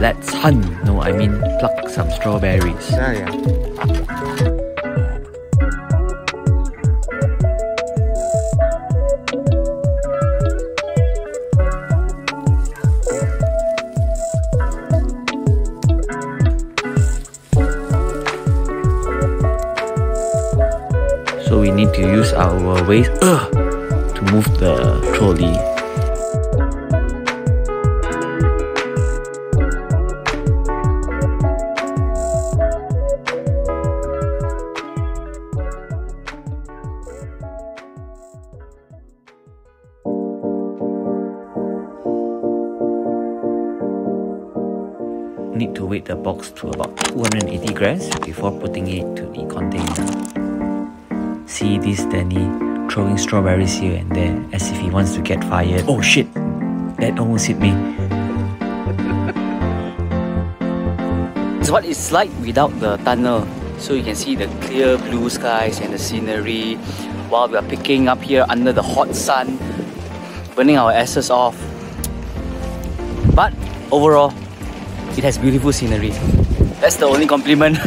Let's hunt. No, I mean pluck some strawberries. Yeah, yeah. So we need to use our waist uh, to move the trolley. Need to weight the box to about 280 grams before putting it to the container. See this Danny throwing strawberries here and there as if he wants to get fired. Oh shit! That almost hit me. It's what it's like without the tunnel. So you can see the clear blue skies and the scenery while we are picking up here under the hot sun, burning our asses off. But overall, it has beautiful scenery. That's the only compliment.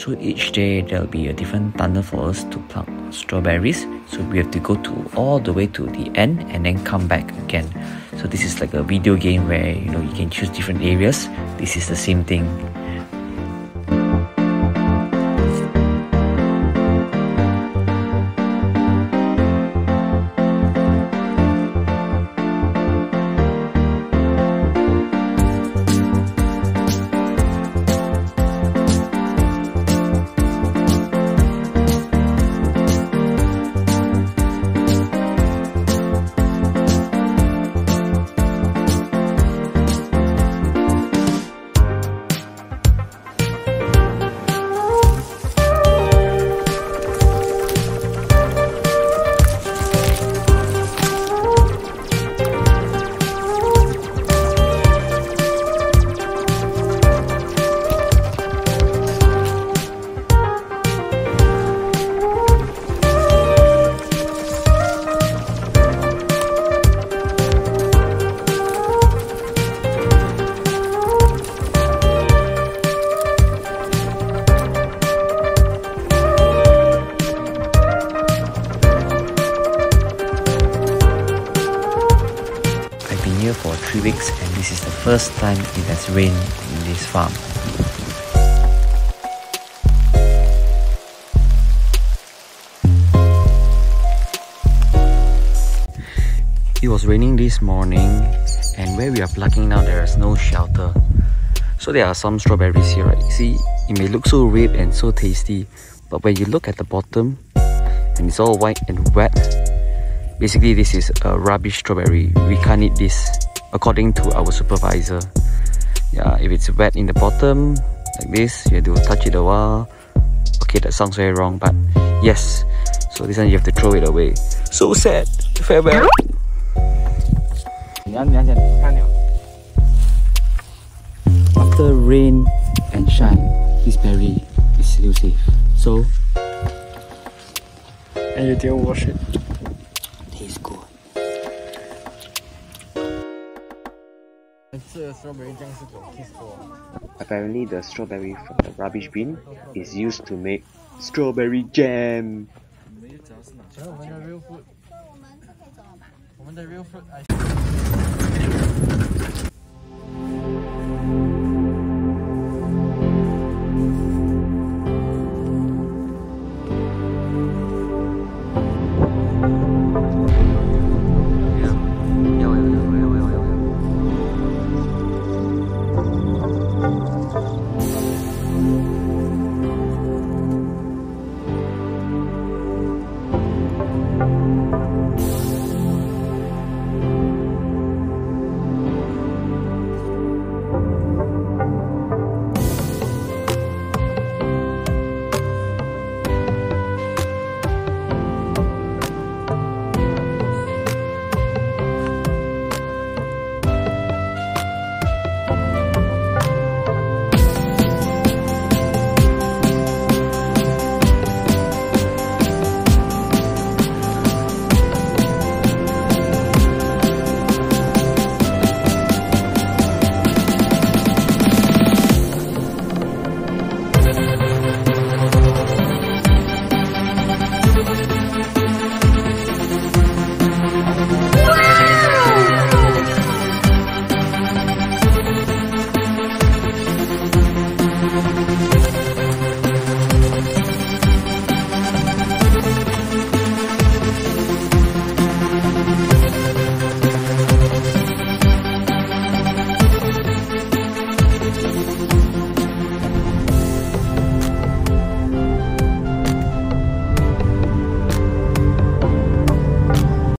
So each day there'll be a different tunnel for us to pluck strawberries. So we have to go to all the way to the end and then come back again. So this is like a video game where you know you can choose different areas. This is the same thing. Here for three weeks and this is the first time it has rained in this farm. It was raining this morning and where we are plucking now there is no shelter. So there are some strawberries here, right? See, it may look so ripe and so tasty, but when you look at the bottom and it's all white and wet, Basically, this is a rubbish strawberry. We can't eat this, according to our supervisor. Yeah, if it's wet in the bottom, like this, you have to touch it a while. Okay, that sounds very wrong, but yes. So this one you have to throw it away. So sad. Farewell. After rain and shine, this berry is still safe. So And you didn't wash it. the strawberry Apparently, the strawberry from the uh, rubbish bin is used to make strawberry jam.